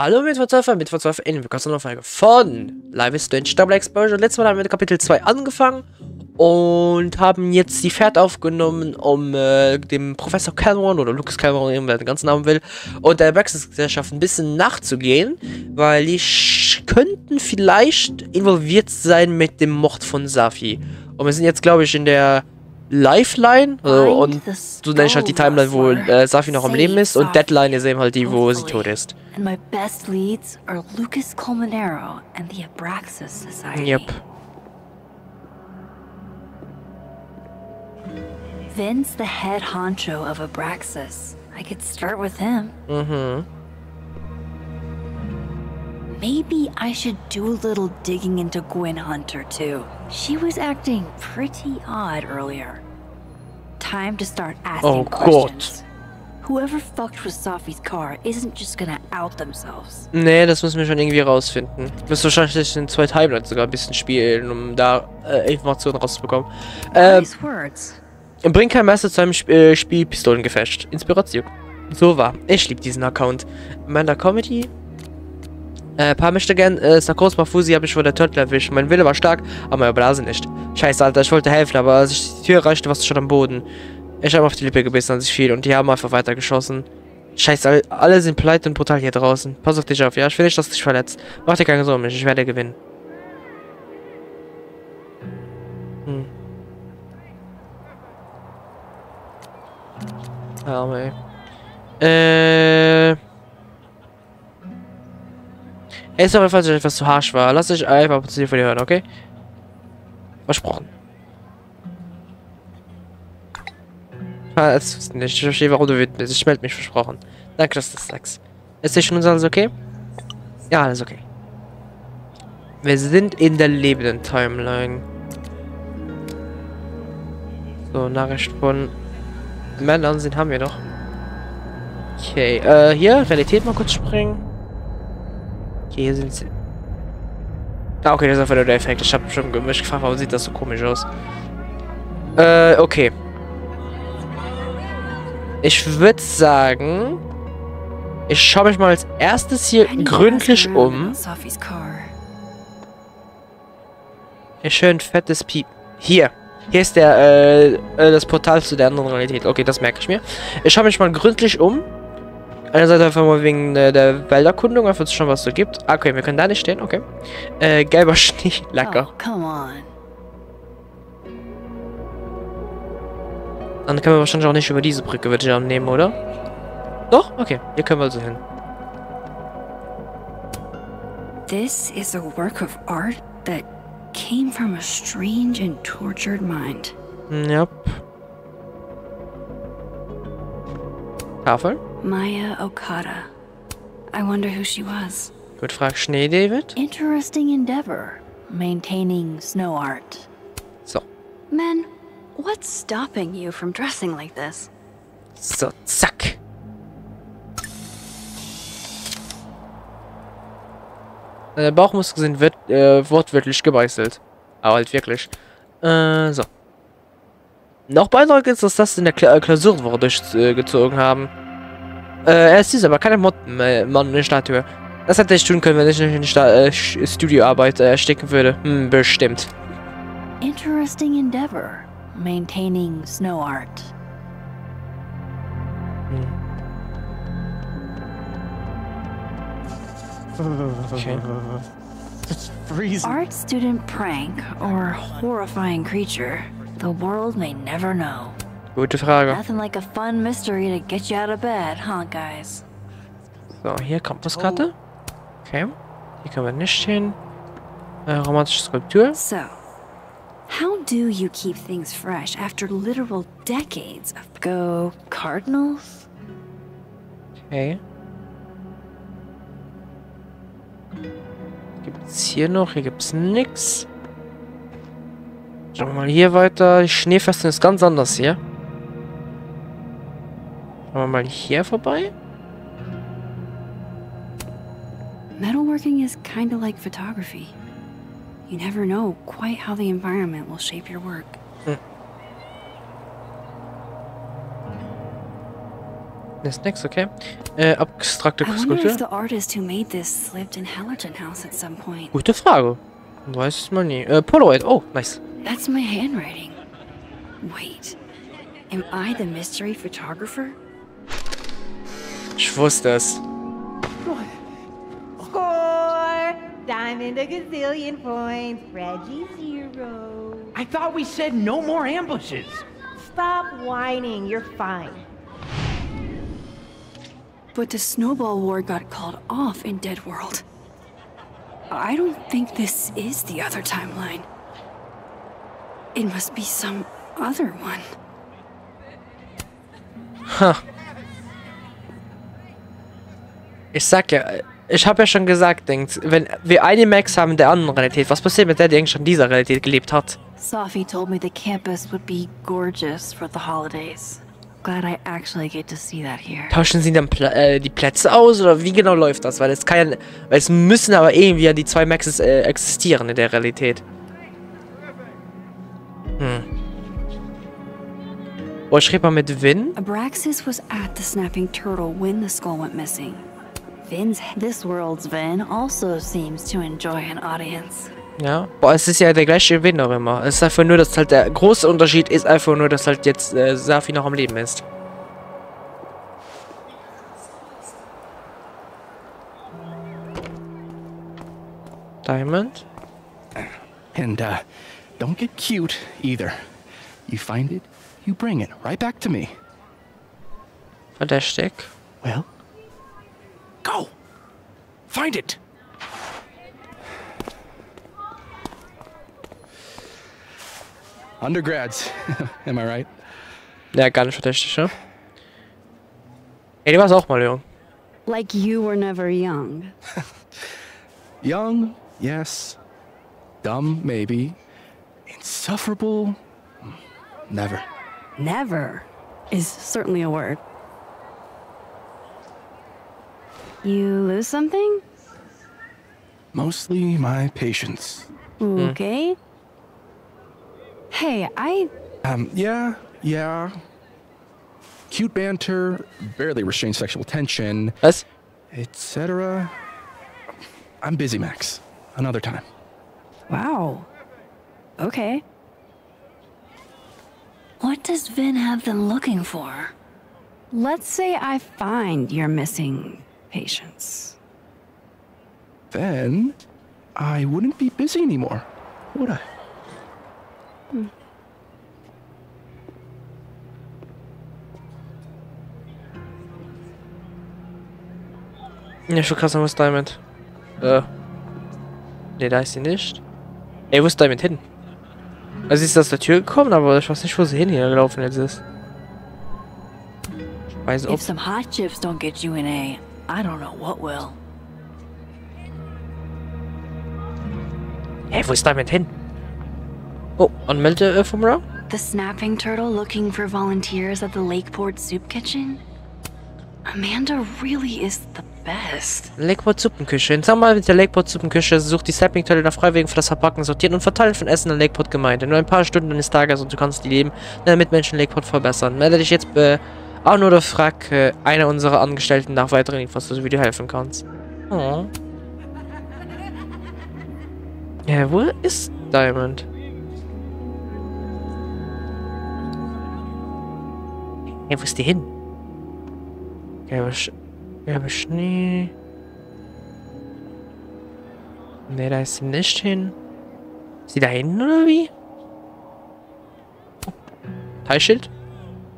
Hallo mit Verzweifler, mit Verzweifler in willkommen zur Folge von Live is Strange Double Exposure. Letztes Mal haben wir mit Kapitel 2 angefangen und haben jetzt die Fährt aufgenommen, um äh, dem Professor Cameron oder Lucas Cameron, wer den ganzen Namen will, und der Brexit-Gesellschaft ein bisschen nachzugehen, weil die könnten vielleicht involviert sein mit dem Mord von Safi. Und wir sind jetzt, glaube ich, in der Lifeline also, und du nennst halt die Timeline, wo äh, Safi noch am Leben ist und Deadline ist eben halt die, wo sie tot ist. And my best leads are Lucas Colmenero and the Abraxas Society. Yep. Vin's the head honcho of Abraxas. I could start with him. Mhm. Maybe I should do a little digging into Gwen Hunter too. She was acting pretty odd earlier. Time to start asking Oh, questions. Whoever fucked with Safi's car isn't just gonna out themselves. Nee, das müssen wir schon irgendwie rausfinden. Wirst wahrscheinlich in zwei Timelines sogar ein bisschen spielen, um da äh, Informationen rauszubekommen. Ähm, Nice words. bring kein Messer zu einem Sp äh, Spiel Pistolengefecht. Inspiration. So war. Ich liebe diesen Account. Amanda Comedy. Äh, paar möchte gern, äh, Sakos Mafusi habe ich vor der Turtle erwischt. Mein Wille war stark, aber meine Blase nicht. Scheiße, Alter, ich wollte helfen, aber als ich die Tür erreichte, warst du schon am Boden. Ich habe auf die Lippe gebissen, als ich fiel, und die haben einfach weitergeschossen. Scheiße, alle, sind pleite und brutal hier draußen. Pass auf dich auf, ja? Ich will nicht, dass du dich verletzt. Mach dir keine Sorgen, ich werde gewinnen. Hm. Arme, ey. Äh. Ey, sorry, falls ich etwas zu harsch war. Lass dich einfach zu dir von dir hören, okay? Versprochen. Ah, das ist nicht. Ich verstehe, warum du wütend bist. Ich melde mich versprochen. Danke, dass du das sagst. Ist dir schon alles okay? Ja, alles okay. Wir sind in der lebenden Timeline. So, Nachricht von Männern sind haben wir noch. Okay, äh, hier, Realität mal kurz springen. Okay, hier sind sie. Ah, okay, das ist einfach nur der Effekt. Ich habe schon mich gefragt, warum sieht das so komisch aus. Äh, okay. Ich würde sagen, ich schaue mich mal als erstes hier gründlich um. Hier schön fettes Piep. Hier. Hier ist der, äh, äh, das Portal zu der anderen Realität. Okay, das merke ich mir. Ich schaue mich mal gründlich um. Einerseits einfach mal wegen äh, der Wälderkundung, einfach zu schauen, was es so gibt. Ah, Okay, wir können da nicht stehen, okay. Äh, gelber Schnee, lecker. Oh. Dann können wir wahrscheinlich auch nicht über diese Brücke, würde ich annehmen, oder? Doch? Okay, hier können wir also hin. This is a work of art that came from a strange and tortured mind. Hm, Tafel? Maya Okada. I wonder who she was. Gut, frag Schnee, David. Interesting endeavor, maintaining snow art. So. Men, what's stopping you from dressing like this? So, zack. Deine Bauchmuskeln sind wird, äh, wortwörtlich gebeißelt. Aber halt wirklich. Äh, so. Noch beeindruckend ist, dass das in der Kla äh, Klausurenwoche durchgezogen haben. Äh, er ist süß, aber keine Mod äh, eine Statue. Das hätte ich tun können, wenn ich nicht in Sta äh, Studioarbeit äh, stecken würde. Hm, bestimmt. Interesting endeavor, maintaining snow art. Okay. It's freezing. Art student prank or horrifying creature. The world may never know. Gute Frage. Nothing like a fun mystery to get you out of bed, huh, guys? So, hier Kompasskarte. Okay. Hier können wir nicht hin. Äh, romantische Skulptur. So, how do you keep things fresh after literal decades of go Cardinals? Okay. Gibt's hier noch? Hier gibt's nix. Schauen wir mal hier weiter. Die Schneefestung ist ganz anders hier. Schauen wir mal hier vorbei. Metalworking is kind of like photography. You never know quite how the environment will shape your work. Das ist nix, okay. Äh, abstrakte Skulptur. Gute Frage. Weiß es mal nie. Äh, Polaroid. Oh, nice. That's my handwriting. Wait, am I the mystery photographer? Ich wusste es. Score! Diamond a gazillion points, Reggie zero. I thought we said no more ambushes. Stop whining, you're fine. But the snowball war got called off in Dead World. I don't think this is the other timeline. It must be some other one. Ich sag ja, ich habe ja schon gesagt, denkt, wenn wir eine Max haben in der anderen Realität, was passiert mit der, die eigentlich schon in dieser Realität gelebt hat? Sophie told me the campus would be gorgeous for the holidays. Glad I actually get to see that here. Tauschen sie dann Pla äh, die Plätze aus oder wie genau läuft das? Weil es kann ja, weil es müssen aber irgendwie ja die zwei Maxes äh, existieren in der Realität. Oh, ich schrieb mal mit Vin. Abraxas was at the Snapping Turtle when the skull went missing. Vin's this world's Vin also seems to enjoy an audience. Ja. Boah, es ist ja der gleiche Vin noch immer. Es ist einfach nur, dass halt der große Unterschied ist einfach nur, dass halt jetzt äh, Safi noch am Leben ist. Diamond. And uh, don't get cute either. You find it, you bring it right back to me. Verdächtig. Well, go. Find it. Undergrads, am I right? Ja, gar nicht verdächtig, ne? Ey, du warst auch mal jung. Like you were never young. Young, yes. Dumb, maybe. Insufferable, Hmm, never. Never is certainly a word. You lose something? Mostly my patience. Okay. Hey, I Um, yeah, yeah. Cute banter, barely restrained sexual tension, Was? etc. I'm busy, Max. Another time. Wow. Okay. What does Vin have them looking for? Let's say I find your missing patients. Then I wouldn't be busy anymore, would I? Ja, schon krass, wo ist Diamond? Äh. Ne, da ist sie nicht. Ey, wo ist Diamond hin? Also sie ist aus der Tür gekommen, aber ich weiß nicht, wo sie hingelaufen jetzt ist. Ich weiß ob. If some hot chips don't get you an A, I don't know what will. Ey, wo ist Diamond hin? Oh, Anmeldeformular? Äh, the snapping turtle looking for volunteers at the Lakeport Soup Kitchen? Amanda really is the best. Lakeport Suppenküche. In Zusammenarbeit mit der Lakeport Suppenküche sucht die Snapping Turtle nach Freiwilligen für das Verpacken, Sortieren und Verteilen von Essen an Lakeport Gemeinde. Nur ein paar Stunden deines Tages und du kannst die Leben deiner Mitmenschen in Lakeport verbessern. Melde dich jetzt bei an oder frag äh, einer unserer Angestellten nach weiteren Infos, wie du helfen kannst. Oh. Ja, wo ist Diamond? Ja, wo ist die hin? Gelber, Sch gelber Schnee. Ne, da ist nicht hin. Ist sie da hinten oder wie? Oh. Teilschild?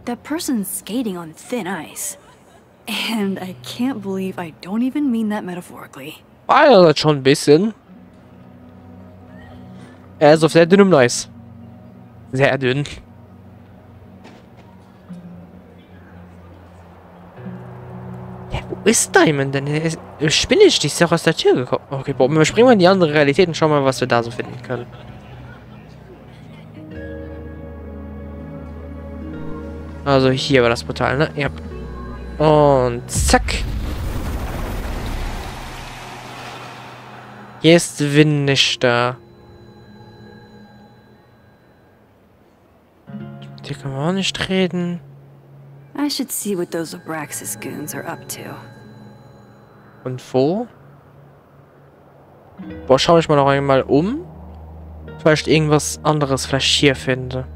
That person's skating on thin ice. And I can't believe I don't even mean that metaphorically. Ah, ja, das schon ein bisschen. Er ist auf sehr dünnem Eis. Sehr dünn. Ist Diamond denn? Spinne ich? Die ist auch aus der Tür gekommen. Okay, boah, wir springen mal in die andere Realität und schauen mal, was wir da so finden können. Also hier war das Portal, ne? Ja. Und zack. Hier ist Win nicht da. Mit Hier können wir auch nicht reden. I should see what those Abraxas goons are up to. Und wo? Boah, schau ich mal noch einmal um. Vielleicht irgendwas anderes vielleicht hier finde.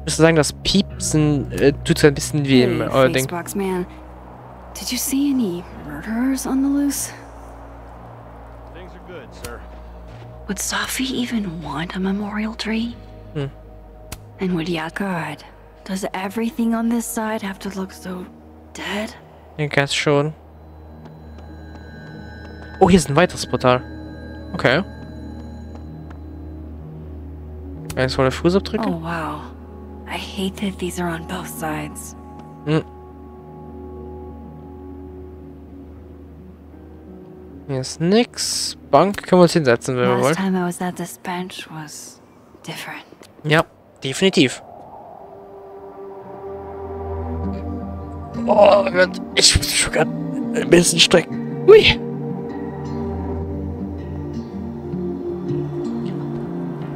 Ich muss sagen, das Piepsen äh, tut so ein bisschen weh im Hey, äh, Ding. Did you see any murderers on the loose? Would Safi even want a memorial tree? Hmm. And would Yakad? Does everything on this side have to look so dead? Ich guess schon. Oh, hier ist ein weiteres Portal. Okay. Eins voller Fußabdrücke. Oh wow. I hate that these are on both sides. Hier ist nix. Bank können wir uns hinsetzen, wenn wir wollen. time I was at this bench was different. Ja, definitiv. Oh Gott, ich muss schon grad ein bisschen strecken. Ui.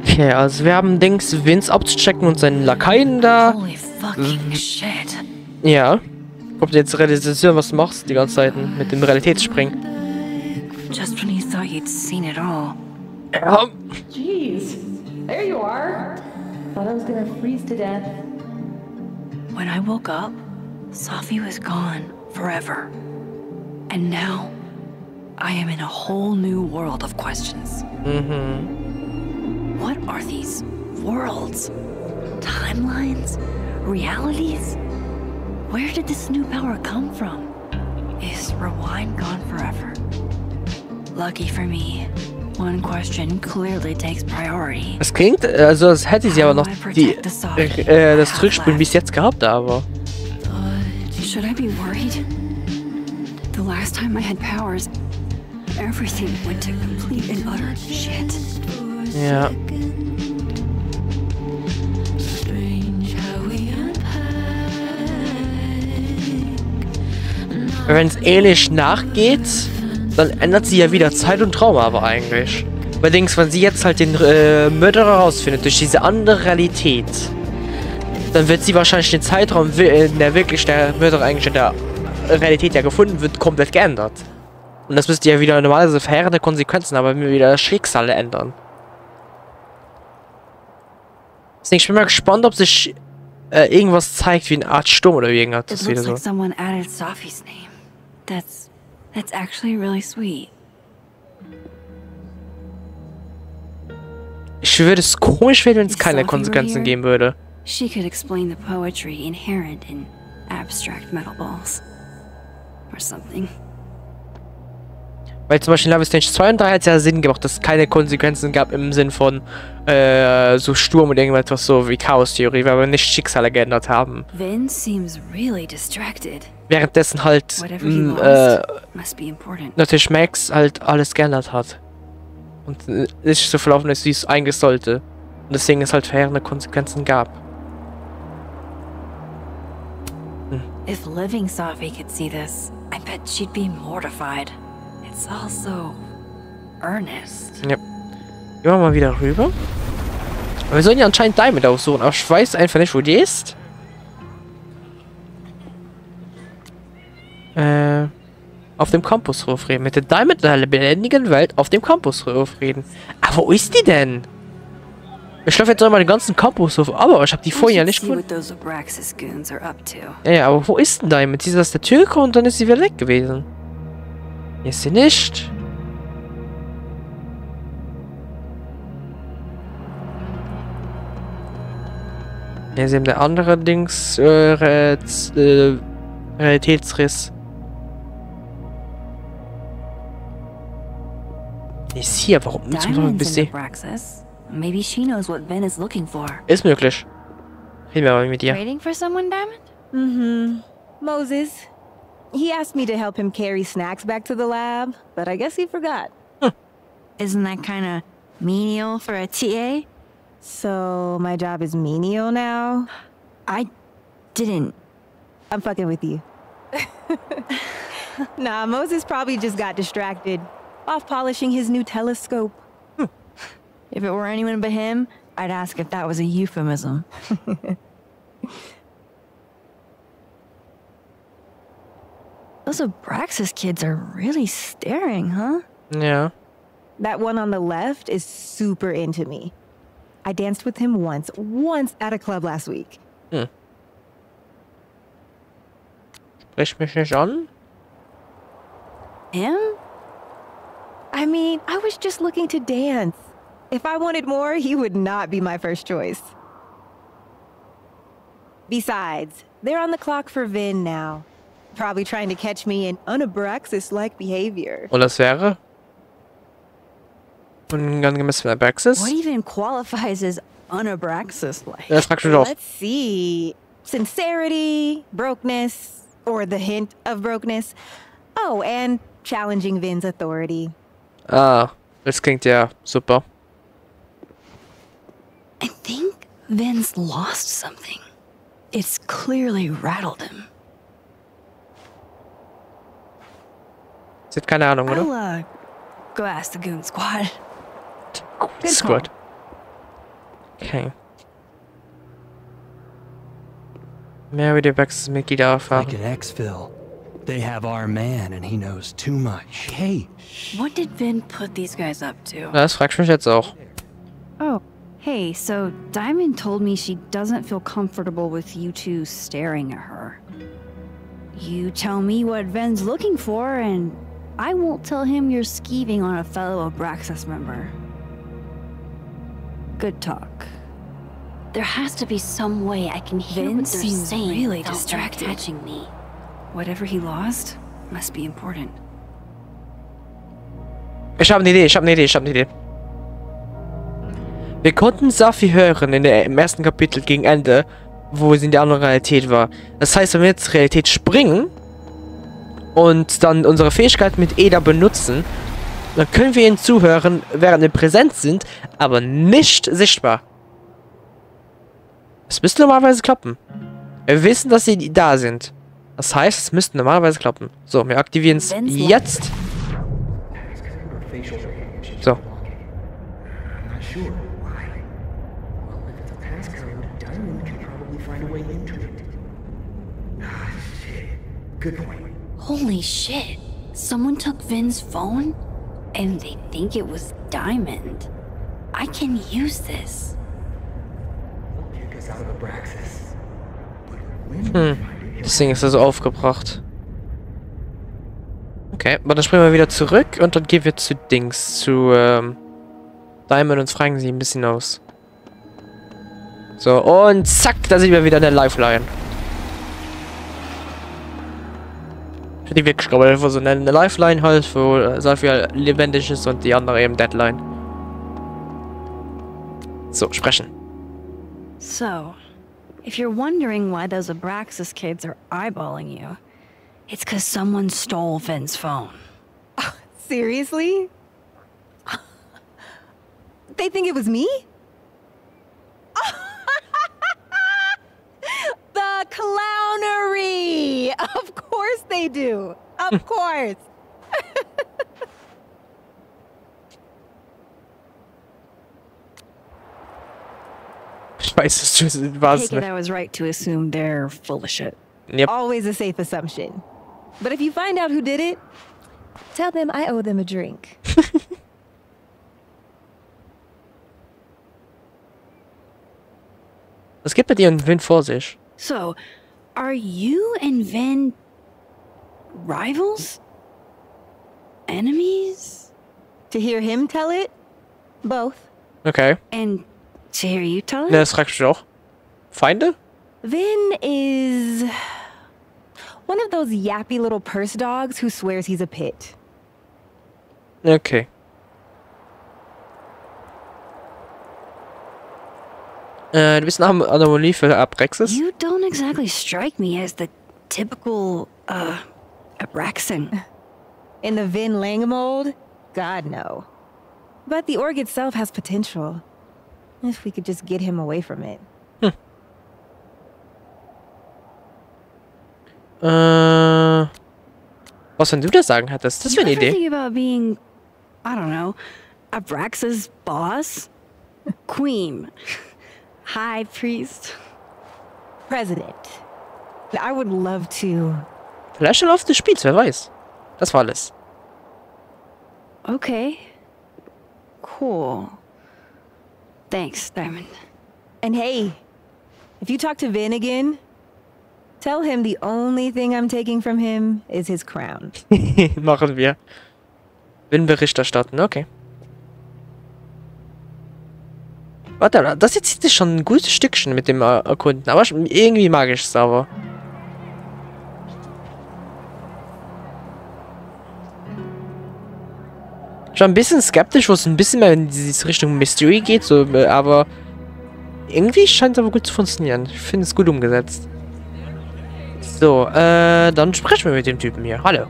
Okay, also wir haben Dings Vince abzuchecken und seinen Lakaien da. Holy fucking shit. Ja. Kommt jetzt Realisation, was du machst die ganze Zeit mit dem Realitätsspringen. Just when you thought you'd seen it all. Ja. Jeez. There you are. Thought I was gonna freeze to death. When I woke up, Safi was gone forever. And now, I am in a whole new world of questions. Mm-hmm. What are these worlds? Timelines? Realities? Where did this new power come from? Is Rewind gone forever? Lucky for me, one question clearly takes priority. Es klingt, äh, also als hätte sie aber noch die, äh, das Zurückspielen bis jetzt gehabt, aber. Should I be worried? The last time I had powers, everything went to complete and utter shit. Ja. Wenn es ähnlich nachgeht, dann ändert sie ja wieder Zeit und Traum aber eigentlich. Allerdings, wenn sie jetzt halt den äh, Mörderer rausfindet durch diese andere Realität, dann wird sie wahrscheinlich den Zeitraum, wi- in der wirklich der Mörderer eigentlich in der Realität ja gefunden wird, komplett geändert. Und das müsste ja wieder normalerweise verheerende Konsequenzen, aber wieder Schicksale ändern. Deswegen, ich bin mal gespannt, ob sich äh, irgendwas zeigt wie eine Art Sturm oder irgendwas. It Das wieder looks so. like someone added Safi's name. That's that's actually really sweet. Ich würde es komisch finden, wenn es keine Konsequenzen geben würde. She could explain the poetry inherent in abstract metal balls. Or something. Weil zum Beispiel in Love is Strange 2 und 3 hat es ja Sinn gemacht, dass es keine Konsequenzen gab im Sinn von äh, so Sturm und irgendetwas so wie Chaos-Theorie, weil wir nicht Schicksale geändert haben. Really. Währenddessen halt mh, lost äh, natürlich Max halt alles geändert hat. Und äh, nicht so verlaufen ist, wie es eigentlich sollte. Und deswegen es halt verheerende Konsequenzen gab. If living could see this, I bet she'd be mortified. It's all so earnest. Ja. Gehen wir mal wieder rüber. Aber wir sollen ja anscheinend Diamond aussuchen, aber ich weiß einfach nicht, wo die ist. Äh, auf dem Campushof reden. Mit der Diamond der lebendigen Welt auf dem Campushof reden. Aber wo ist die denn? Ich laufe jetzt einmal den ganzen Campushof, aber ich habe die We vorhin ja nicht gefunden. Ja, ja, aber wo ist denn Diamond? Sie ist aus der Tür gekommen und dann ist sie wieder weg gewesen. Hier ist sie nicht. Hier ist eben der andere Dings, äh, äh, Realitätsriss. Ist hier, warum zum bist du? Maybe she knows what Vin is looking for. Ist möglich. Reden wir mal mit dir. Waiting for someone, Diamond? Mm-hmm. Moses. He asked me to help him carry snacks back to the lab, but I guess he forgot. Isn't that kind of menial for a TA? So my job is menial now? I didn't. I'm fucking with you. nah, Moses probably just got distracted. Off polishing his new telescope. Hmm. If it were anyone but him, I'd ask if that was a euphemism. Those Abraxas kids are really staring, huh? Yeah. That one on the left is super into me. I danced with him once, once at a club last week. Hmm. Sprich mich nicht an. Him? I mean, I was just looking to dance. If I wanted more, he would not be my first choice. Besides, they're on the clock for Vin now. Probably trying to catch me in unabraxas-like behavior. Und das wäre? Unangemessen für Abraxas? What even qualifies as unabraxas like? Das fragst du mich auch. Let's see. Sincerity, brokenness, or the hint of brokenness. Oh, and challenging Vin's authority. Ah, das klingt ja super. I think Vince lost something. It's clearly rattled him. Sie hat keine Ahnung, I'll, oder? uh, go ask the Goon Squad. Good Squad. Okay. Mehr über die Abraxas-Mitglieder erfahren. Like an exfil. They have our man and he knows too much. Hey, What did Vin put these guys up to? Das fragst du mich jetzt auch. Oh, hey, so Diamond told me she doesn't feel comfortable with you two staring at her. You tell me what Ven's looking for, and I won't tell him you're skeeving on a fellow Abraxas member. Good talk. There has to be some way I can hear Vin what they're seems saying really without them distracted. catching me. Whatever he lost must be important. Ich habe eine Idee, ich habe eine Idee, ich habe eine Idee. Wir konnten Safi hören in der, im ersten Kapitel gegen Ende, wo sie in der anderen Realität war. Das heißt, wenn wir jetzt Realität springen und dann unsere Fähigkeit mit Eda benutzen, dann können wir ihnen zuhören, während wir präsent sind, aber nicht sichtbar. Es müsste normalerweise klappen. Wir wissen, dass sie da sind. Das heißt, es müsste normalerweise klappen. So, wir aktivieren es jetzt. So. Ah, shit. Good point. Holy shit. Someone took Vin's phone? And they think it was Diamond. I can use this. It, Das Ding ist also aufgebracht. Okay, aber dann springen wir wieder zurück und dann gehen wir zu Dings, zu ähm, Diamond und fragen sie ein bisschen aus. So, und zack, da sind wir wieder in der Lifeline. Die wirklich glaube, wo so eine eine Lifeline halt, wo äh, sehr viel lebendig ist und die andere eben Deadline. So, sprechen. So, if you're wondering why those Abraxas kids are eyeballing you, it's because someone stole Finn's phone. Seriously? they think it was me? Clownery! Of course they do. Of course. Ich weiß, es ist was. I was right to assume they're full of shit. Yep. Always a safe assumption. But if you find out who did it, tell them I owe them a drink. Was gibt mit ihren Wind vor sich? So, are you and Vin rivals? Enemies? To hear him tell it, both. Okay. And to hear you tell it? Ne, das fragst du auch. Feinde? Vin is one of those yappy little purse dogs who swears he's a pit. Okay. Eh, er äh, du bist eine Anomalie für Abraxas? You don't exactly strike me as the typical, uh, Abraxan. In the Vin Lang mold? God, no. But the org itself has potential. If we could just get him away from it. Äh, was, wenn du das sagen hättest? Das wäre eine you ever Idee. think about being, I don't know, Abraxa's boss? Queen. High Priest. President. I would love to. Vielleicht im Laufe des Spiels, wer weiß. Das war alles. Okay. Cool. Thanks, Diamond. And hey, if you talk to Vin again, tell him the only thing I'm taking from him is his crown. Machen wir. Bin Bericht erstatten, okay. Warte, das jetzt ist schon ein gutes Stückchen mit dem äh, Erkunden. Aber irgendwie mag ich es aber. Schon ein bisschen skeptisch, wo es ein bisschen mehr in diese Richtung Mystery geht, so, äh, aber irgendwie scheint es aber gut zu funktionieren. Ich finde es gut umgesetzt. So, äh, dann sprechen wir mit dem Typen hier. Hallo.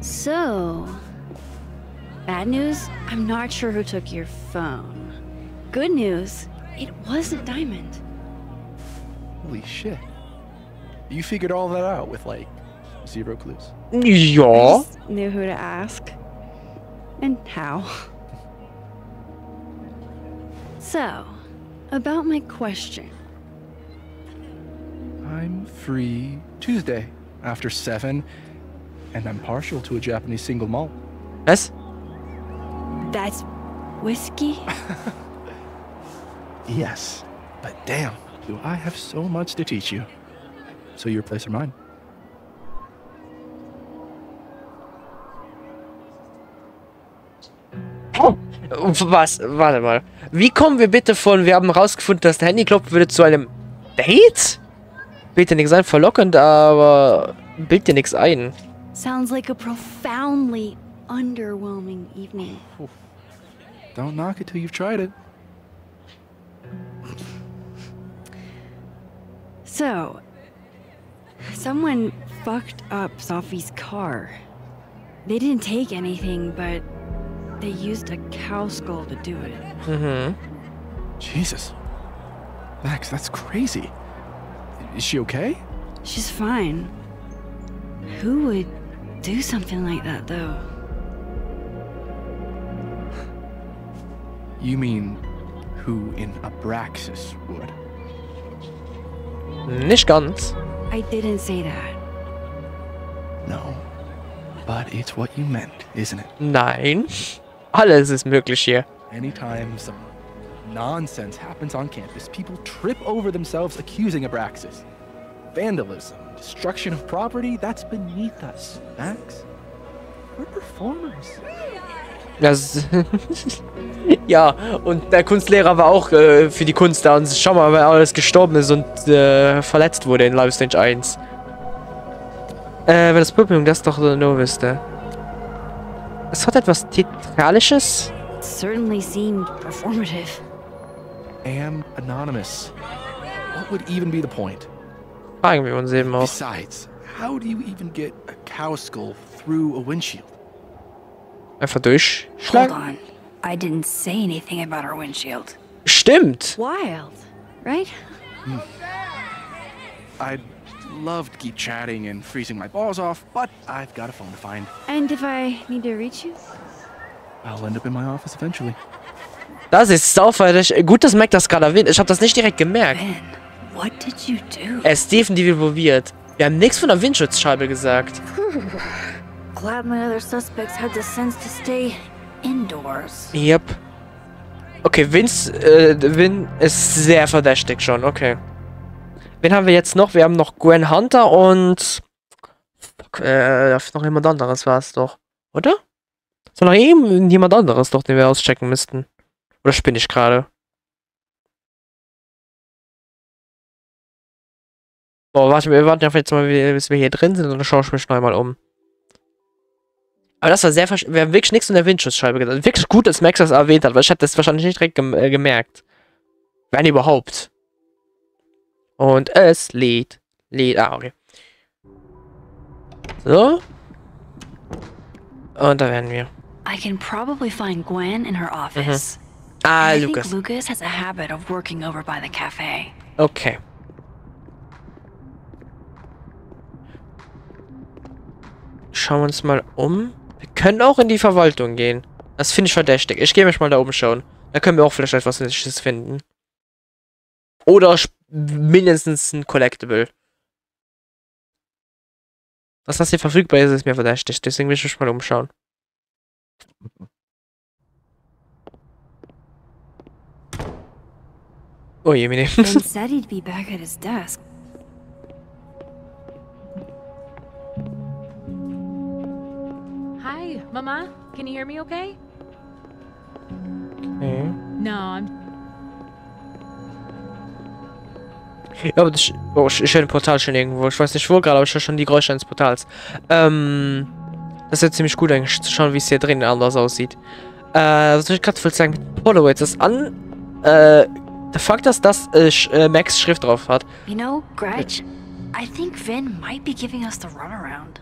So, bad news, I'm not sure who took your phone. Good news, it wasn't Diamond. Holy shit. You figured all that out with like zero clues. Ja. Just knew who to ask. And how. So, about my question. I'm free Tuesday after seven, and I'm partial to a Japanese single malt. Yes? That's whiskey? Yes, but damn, do I have so much to teach you. So your place or mine? Was? Warte mal. Wie kommen wir bitte von, wir haben rausgefunden, dass der Handy klopfen würde, zu einem Date? Bitte nichts sein, verlockend, aber bild dir nichts ein. Sounds like a profoundly underwhelming evening. Don't knock it till you've tried it. So, someone fucked up Sophie's car. They didn't take anything, but they used a cow skull to do it. Mm Mhm. Jesus. Max, that's crazy. Is she okay? She's fine. Who would do something like that, though? You mean who in Abraxas would? Nicht ganz. I didn't say that. No. But it's what you meant, isn't it? Nein. Alles ist möglich hier. Anytime some nonsense happens on campus, people trip over themselves accusing Abraxas. Vandalism, destruction of property, that's beneath us, Max. We're performers. Das ja, und der Kunstlehrer war auch äh, für die Kunst da und schau mal, weil alles gestorben ist und äh, verletzt wurde in Live Stage 1. Äh, wenn das Publikum das doch nur wüsste. Es hat etwas Theatralisches. It certainly seemed performative. And anonymous. What would even be the point? Fragen wir uns eben auch. Besides, how do you even get a cow skull through a windshield? Einfach Hold durchschlagen. on. I didn't say anything about our windshield. Stimmt. Wild, right? I'd love to keep chatting and freezing my balls off, but I've got a phone to find. And if I need to reach you? I'll end up in my office eventually. Das ist saufällig. Gut, dass Mac das gerade erwähnt. Ich habe das nicht direkt gemerkt. Ben, what did you do? Er ist definitiv involviert. Wir haben nichts von der Windschutzscheibe gesagt. Glad my other suspects had the sense to stay indoors. Yep. Okay, Vince, äh, Vin ist sehr verdächtig schon, okay. Wen haben wir jetzt noch? Wir haben noch Gwen Hunter und... Fuck, äh, noch jemand anderes war es doch. Oder? So noch eben jemand anderes doch, den wir auschecken müssten. Oder spinne ich gerade? Boah, warte, wir warten auf jetzt mal, bis wir hier drin sind und dann schaue ich mich noch einmal um. Aber das war sehr versch- Wir haben wirklich nichts von der Windschutzscheibe gesagt. Wirklich gut, dass Max das erwähnt hat, weil ich habe das wahrscheinlich nicht direkt gem äh, gemerkt. Wenn überhaupt. Und es lädt. Lädt. Ah, okay. So. Und da werden wir. I can probably find Gwen in her office. Ah, I think Lucas has a habit of working over by the cafe. Okay. Schauen wir uns mal um. Wir können auch in die Verwaltung gehen. Das finde ich verdächtig. Ich gehe mich mal da oben schauen. Da können wir auch vielleicht etwas Nützliches finden. Oder mindestens ein Collectible. Dass das hier verfügbar ist, ist mir verdächtig. Deswegen will ich mich mal umschauen. Oh je, Mine. Ben said he'd be back at his desk. Hi, Mama. Can you hear me okay? Okay. No, I'm. Ja, aber das, oh, ich, ich höre ein Portal schon irgendwo. Ich weiß nicht wo gerade, aber ich höre schon die Geräusche eines Portals. Ähm, das ist ja ziemlich gut eigentlich zu schauen, wie es hier drin anders aussieht. Äh, was soll ich gerade sagen? Mit Polo jetzt das an. Äh, der Fakt, dass das äh, Sch- äh, Max Schrift drauf hat. You know, Gretch, I think Vin might be giving us the runaround.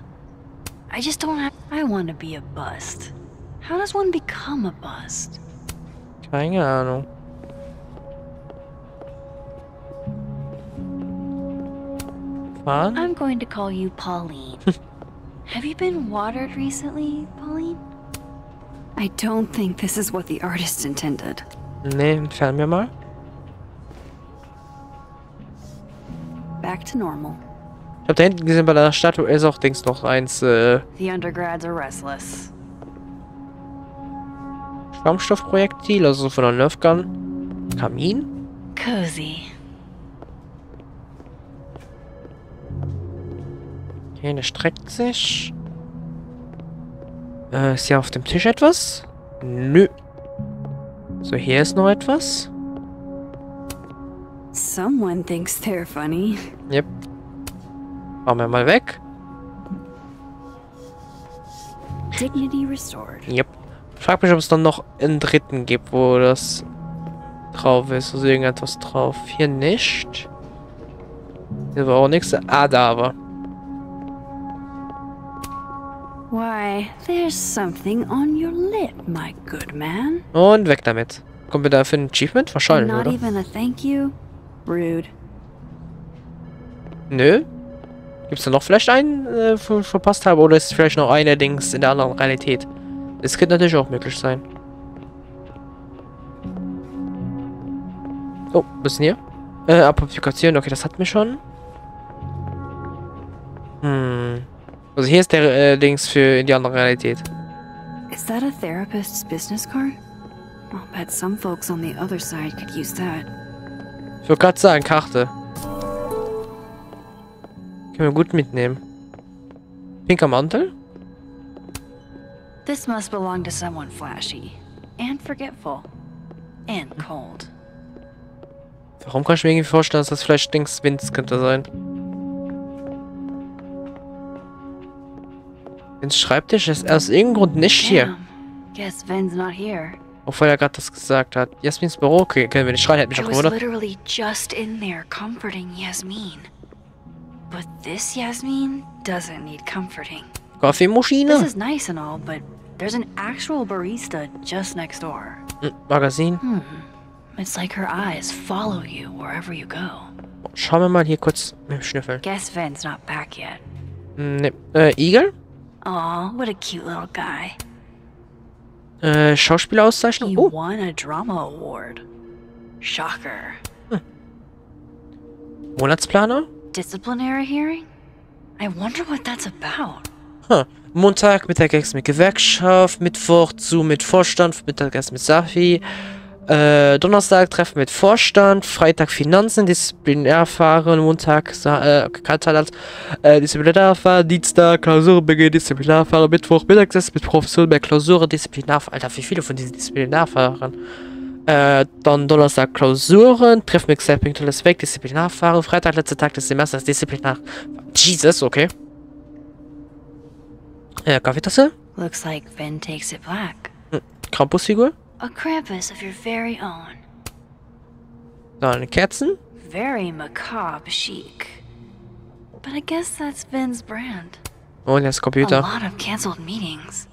I just don't have. I want to be a bust. How does one become a bust? Keine Ahnung. Fahren? I'm going to call you Pauline. have you been watered recently, Pauline? I don't think this is what the artist intended. Ne, entfernen wir mal. Back to normal. Ich habe da hinten gesehen, bei der Statue ist auch Dings noch eins, äh, The undergrads are restless. Schaumstoffprojektil, also so von der Nerfgun. Kamin? Cozy. Okay, der streckt sich. Äh, ist hier auf dem Tisch etwas? Nö. So, hier ist noch etwas. Someone thinks they're funny. Yep. Machen wir mal weg. Dignity restored. Yep. Frag mich, ob es dann noch einen dritten gibt, wo das drauf ist. Also irgendetwas drauf. Hier nicht. Hier war auch nichts. Ah, da aber. Why, there's something on your lip, my good man. Und weg damit. Kommen wir da für ein Achievement? Wahrscheinlich, Not oder? even a thank you? Rude. Nö. Gibt es da noch vielleicht einen, äh, ich verpasst habe? Oder ist vielleicht noch eine Dings in der anderen Realität? Das könnte natürlich auch möglich sein. Oh, was ist denn hier? Äh, Applikation, okay, das hatten wir schon. Hm. Also hier ist der äh, Dings für die andere Realität. Is that a therapist's business card? I'll bet some folks on the other side could use that. Ich wollte gerade sagen, Karte. Können wir gut mitnehmen. Pinker Mantel? This must belong to someone flashy. And forgetful. And cold. Warum kann ich mir irgendwie vorstellen, dass das vielleicht Dings Vince könnte sein? Vince Schreibtisch ist aus irgendeinem Grund nicht hier. Guess Vin's not here. Obwohl er gerade das gesagt hat. Jasmins Büro, okay, können wir nicht schreien, hätte mich auch gewundert. literally just in there comforting Yasmin. But this Yasmin doesn't need comforting. Coffee machine. This is nice and all, but there's an actual barista just next door. Hm, Magazin. Hmm. It's like her eyes follow you wherever you go. Schauen wir mal hier kurz mit dem Schnüffeln. Guess Vin's not back yet. Ne, äh, Igel? Aw, what a cute little guy. Äh, Schauspielauszeichnung? He Oh, won a drama award. Shocker. Monatsplaner? Disciplinary hearing? I wonder what that's about. Huh. Montag Mittagessen mit Gewerkschaft, Mittwoch Zoom mit Vorstand, Mittagessen mit Safi, äh, Donnerstag Treffen mit Vorstand, Freitag Finanzen, Disziplinärfahren, Montag äh, äh, Disziplinärfahren, Dienstag Klausurenbeginn, Disziplinärfahren, Mittwoch Mittagessen mit Professor bei Klausuren, Disziplinarfahren, Alter, wie viele von diesen Disziplinarfahren? Äh, dann Donnerstag Klausuren, Treffen mit Stepping alles weg, Disziplinarfahren, Freitag letzter Tag des Semesters, Disziplinar. Jesus, okay. Äh, Kaffeetasse? Looks like Vin takes it black. Hm, Krampusfigur? A Krampus of your very own. Dann Kerzen? Very macabre chic. But I guess that's Vin's brand. Oh, Und jetzt A lot of cancelled meetings.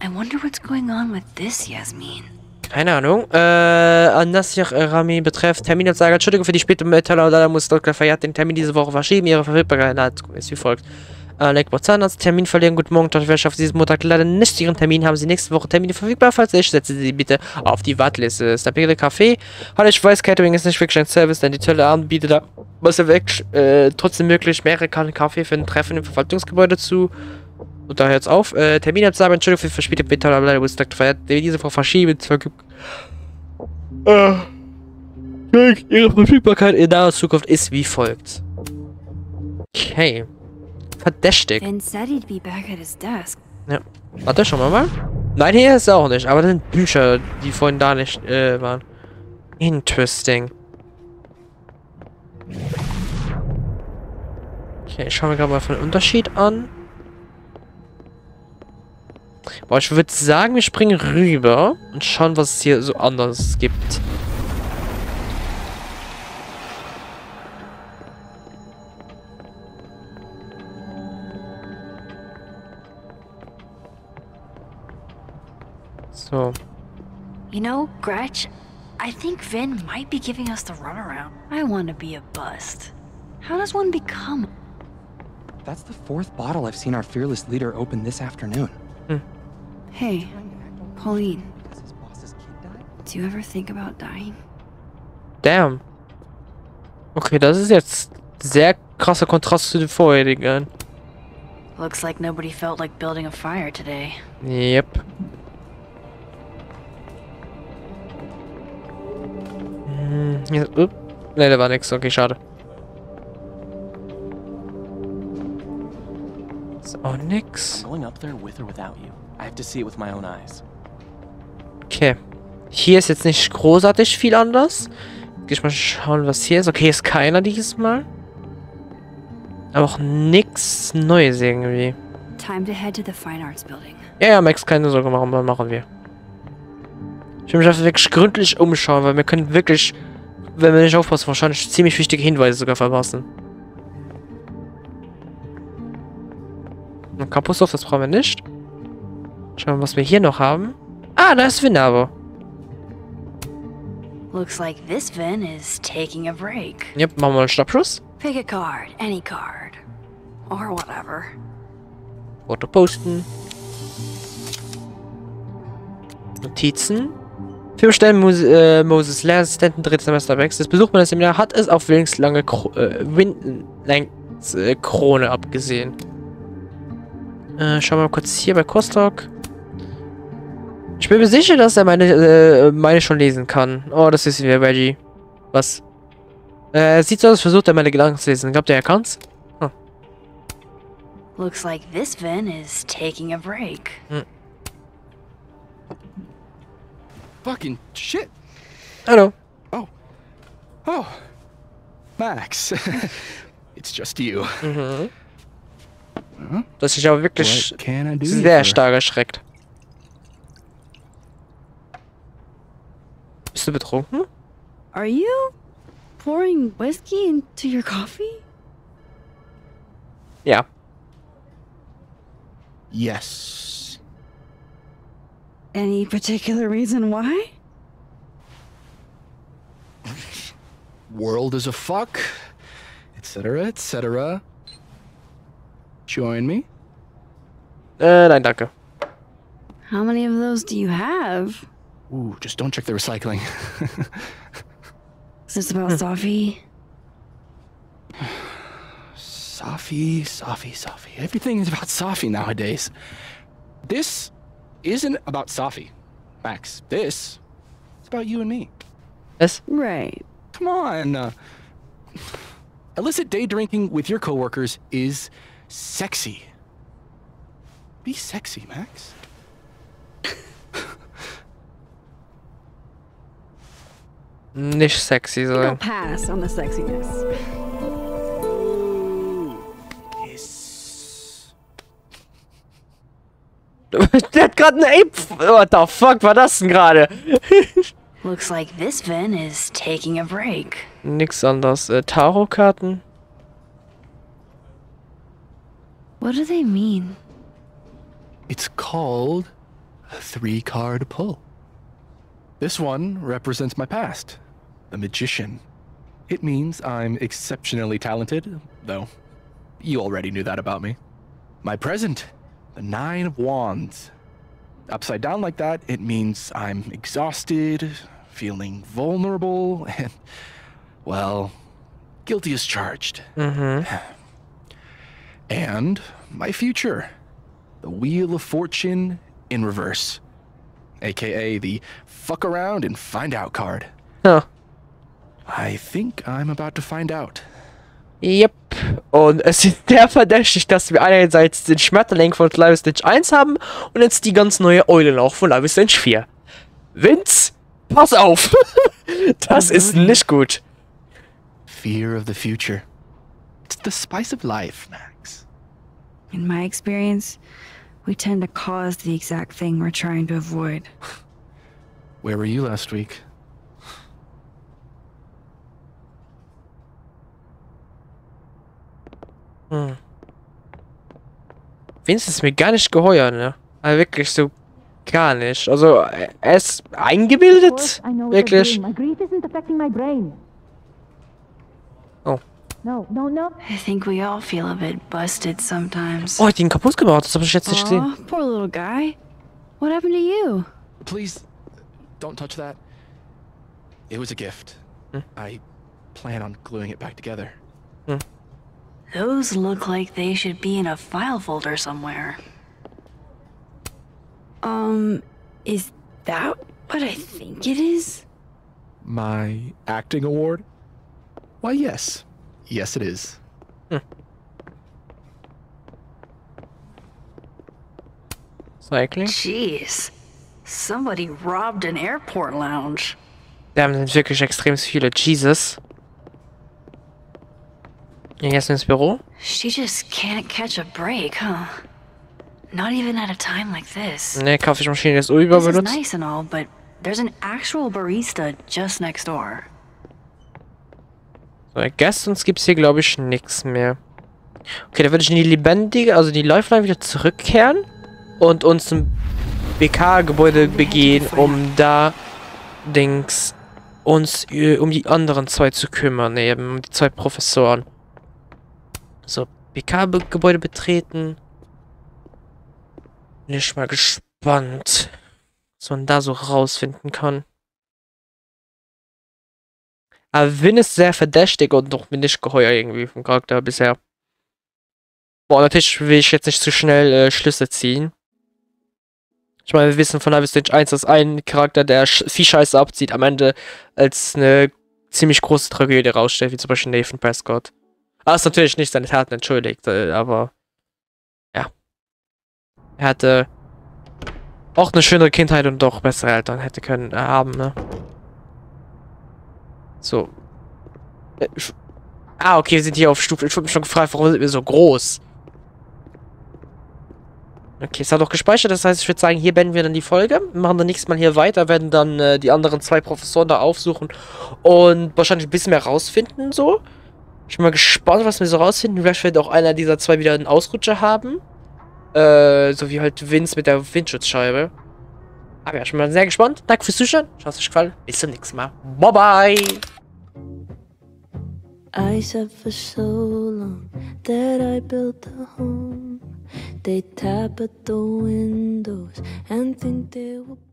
I wonder what's going on with this Yasmin. Keine Ahnung. Äh, an das hier äh, Rami betrifft, Terminabsage. Entschuldigung für die späte Mitteilung, leider muss Dr. Fayad den Termin diese Woche verschieben. Ihre Verfügbarkeit ist wie folgt. Alec Zahnarzt, Termin verlegen. Guten Morgen, Dr. Wer schafft diesen Montag leider nicht Ihren Termin. Haben Sie nächste Woche Termine verfügbar? Falls nicht, setzen Sie bitte auf die Warteliste. Stabile Café. Hallo, ich weiß, Catering ist nicht wirklich ein Service, denn die tolle Abend bietet da was er wirklich äh, trotzdem möglich, mehrere Kannen Kaffee für ein Treffen im Verwaltungsgebäude zu. Und da hört's auf. Äh, Termin absagen, Entschuldigung für verspätete Bitte, aber leider Geburtstag verehrt. Diese Woche verschieben. Äh. Ihre Verfügbarkeit in naher Zukunft ist wie folgt. Okay. Verdächtig. Ja. Warte, schauen wir mal. Nein, hier ist er auch nicht. Aber das sind Bücher, die vorhin da nicht äh, waren. Interesting. Okay, ich schaue mir gerade mal von den Unterschied an. Boah, ich würde sagen, wir springen rüber und schauen, was es hier so anderes gibt. So. You know, Gretch, I think Vin might be giving us the runaround. I want to be a bust. How does one become? That's the fourth bottle I've seen our fearless leader open this afternoon. Hey, Pauline, do you ever think about dying? Damn. Okay, das ist jetzt sehr krasser Kontrast zu den vorherigen. Looks like nobody felt like building a fire today. Yep. Mm, hm, hier, up. Ne, da war nix. Okay, schade. Ist auch nix. Going up there with or without you. I have to see it with my own eyes. Okay. Hier ist jetzt nicht großartig viel anders. Geh ich mal schauen, was hier ist. Okay, ist keiner diesmal. Aber auch nix Neues irgendwie. Time to head to the Fine Arts Building. Ja, ja, Max, keine Sorge machen, was machen wir. Ich will mich einfach wirklich gründlich umschauen, weil wir können wirklich, wenn wir nicht aufpassen, wahrscheinlich ziemlich wichtige Hinweise sogar verpassen. Und Kapusov, das brauchen wir nicht. Schauen wir, was wir hier noch haben. Ah, da ist Winabo. Looks like this Vin is taking a break. Yep, machen wir mal einen Schnappschuss. Pick a card, any card. Or whatever. Foto posten. Notizen. Fünf Stellen Mus äh, Moses Lehrassistenten, drittes Semester Wechsel. Das besucht man das Seminar, hat es auf lange Kro äh, Win äh, Krone abgesehen. Äh, schauen wir mal kurz hier bei Kostok. Ich bin mir sicher, dass er meine, äh, meine schon lesen kann. Oh, das wissen wir, Reggie. Was? Äh, sieht so aus, als versucht er meine Gedanken zu lesen. Glaubt ihr, er kann's? Looks like this Vin is taking a break. Fucking shit. Hallo. Oh. Max. it's just you. Mhm. Das ist aber wirklich sehr stark erschreckt. Bist du betrunken? Are you pouring whiskey into your coffee? Yeah. Yes. Any particular reason why? World is a fuck, etc., etc. Join me. Uh, nein, danke. How many of those do you have? Ooh, just don't check the recycling. Is this about Sophie? Safi, Safi, Safi. Everything is about Safi nowadays. This isn't about Safi, Max. This is about you and me. Es? Right. Come on. Uh, illicit day drinking with your coworkers is sexy. Be sexy, Max. Nicht sexy I'll sein. pass on the sexiness. Der hat gerade eine Ape. What the fuck war das denn gerade? Looks like this Vin is taking a break. Nix anderes. Äh, Tarotkarten. What do they mean? It's called a three card pull. This one represents my past, the magician. It means I'm exceptionally talented, though you already knew that about me. My present, the Nine of Wands. Upside down like that, it means I'm exhausted, feeling vulnerable, and, well, guilty as charged. Mm-hmm. And my future, the Wheel of Fortune in reverse, aka the fuck around and find out card. Ja. I think I'm about to find out. Yep. Und es ist sehr verdächtig, dass wir einerseits den Schmetterling von Live is Strange 1 haben und jetzt die ganz neue Eule noch von Live is Strange 4. Vince, pass auf! das ist nicht gut. Fear of the future. It's the spice of life, Max. In my experience, we tend to cause the exact thing we're trying to avoid. Where were you last week? Hm. Vince ist mir gar nicht geheuer, ne? Also wirklich so gar nicht. Also er ist eingebildet. Wirklich. Oh. No, no, no. I think we all feel a bit busted sometimes. Oh, hat ihn kaputt gemacht. Das habe ich jetzt nicht gesehen. Aw, poor little guy. What happened to you? Please, don't touch that. It was a gift. I plan on gluing it back together. Those look like they should be in a file folder somewhere. Um, is that what I think it is? My acting award? Why, yes. Yes, it is. Cycling. Jeez. Somebody robbed an airport lounge. Da haben sind wirklich extrem viele. Jesus. Jetzt ins Büro. She just can't catch a break, huh? Not even at a time like this. Ne, Kaffeemaschine ist This is nice and all, but there's an actual barista just next door. So, I guess sonst gibt's hier, glaube ich, nichts mehr. Okay, da würde ich in die lebendige, also die Lifeline wieder zurückkehren und uns zum BK-Gebäude begehen, um da Dings uns äh, um die anderen zwei zu kümmern, eben um die zwei Professoren. So, BK-Gebäude betreten. Bin ich mal gespannt, was man da so rausfinden kann. Aber Win ist sehr verdächtig und noch mir nicht geheuer irgendwie vom Charakter bisher. Boah, natürlich will ich jetzt nicht zu schnell äh, Schlüsse ziehen. Ich meine, wir wissen von is Strange 1, dass ein Charakter, der viel Scheiße abzieht, am Ende als eine ziemlich große Tragödie rausstellt, wie zum Beispiel Nathan Prescott. Aber ist natürlich nicht seine Taten entschuldigt, äh, aber ja. Er hatte auch eine schönere Kindheit und doch bessere Eltern hätte können äh, haben, ne? So. Äh, Ah, okay, wir sind hier auf Stufe. Ich habe mich schon gefragt, warum sind wir so groß? Okay, es hat auch gespeichert, das heißt, ich würde sagen, hier beenden wir dann die Folge. Machen dann nächstes Mal hier weiter, werden dann äh, die anderen zwei Professoren da aufsuchen und wahrscheinlich ein bisschen mehr rausfinden, so. Ich bin mal gespannt, was wir so rausfinden. Vielleicht wird auch einer dieser zwei wieder einen Ausrutscher haben. Äh, so wie halt Vince mit der Windschutzscheibe. Aber ja, ich bin mal sehr gespannt. Danke fürs Zuschauen. Schaut es euch gefallen. Bis zum nächsten Mal. Bye bye. I said for so long that I built a home. They tap at the windows and think they were.